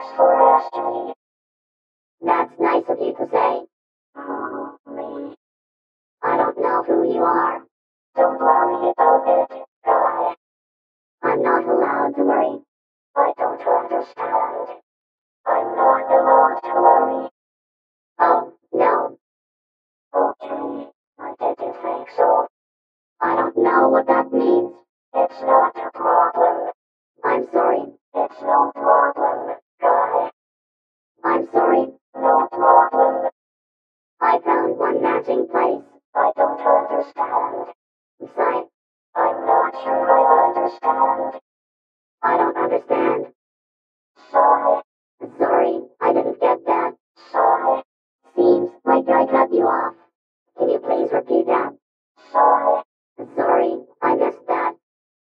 Thanks for asking. That's nice of you to say. Me? I don't know who you are. Don't worry about it, guy. I'm not allowed to worry. I don't understand. I'm not allowed to worry. Oh, no. Okay, I didn't think so. I don't know what that means. It's not a problem. I'm sorry. It's no problem, understand. Sorry. I'm not sure I understand. I don't understand.